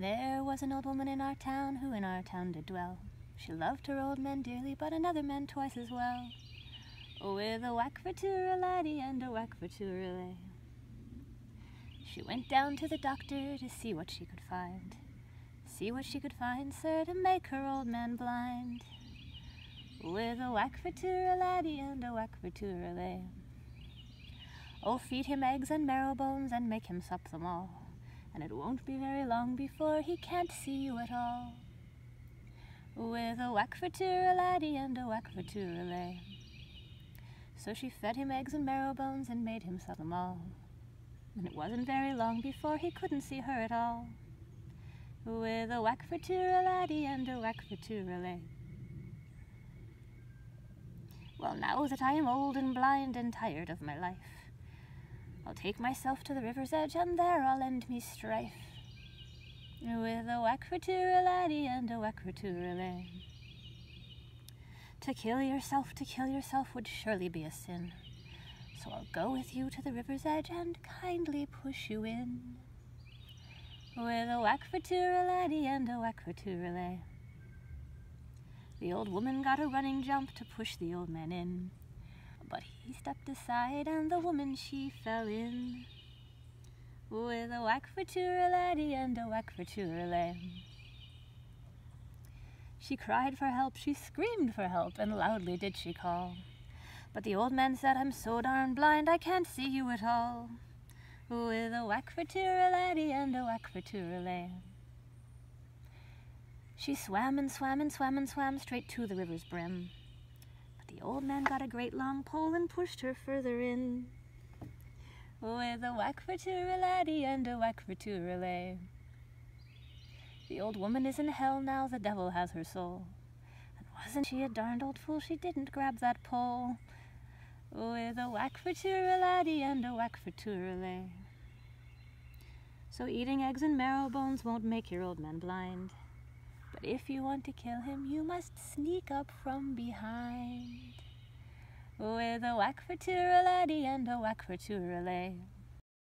There was an old woman in our town who in our town did dwell. She loved her old man dearly, but another man twice as well. With a whack for laddie and a whack for two She went down to the doctor to see what she could find. See what she could find, sir, to make her old man blind. With a whack for laddie and a whack for two Oh, feed him eggs and marrow bones and make him sup them all. And it won't be very long before he can't see you at all. With a whack for laddie and a whack for two So she fed him eggs and marrow bones and made him sup them all. And it wasn't very long before he couldn't see her at all. With a whack for laddie and a whack for two Well, now that I am old and blind and tired of my life, I'll take myself to the river's edge, and there I'll end me strife. With a whack for two laddie and a whack for To kill yourself, to kill yourself would surely be a sin. So I'll go with you to the river's edge and kindly push you in. With a whack for two laddie and a whack for The old woman got a running jump to push the old man in. But he stepped aside and the woman she fell in With a whack for laddie and a whack for She cried for help, she screamed for help, and loudly did she call. But the old man said, I'm so darn blind I can't see you at all. With a whack for laddie and a whack for She swam and swam and swam and swam straight to the river's brim. The old man got a great long pole and pushed her further in. With a whack for laddie and a whack for The old woman is in hell now, the devil has her soul. And wasn't she a darned old fool she didn't grab that pole? With a whack for laddie and a whack for So eating eggs and marrow bones won't make your old man blind. But if you want to kill him, you must sneak up from behind. With a whack for laddie and a whack for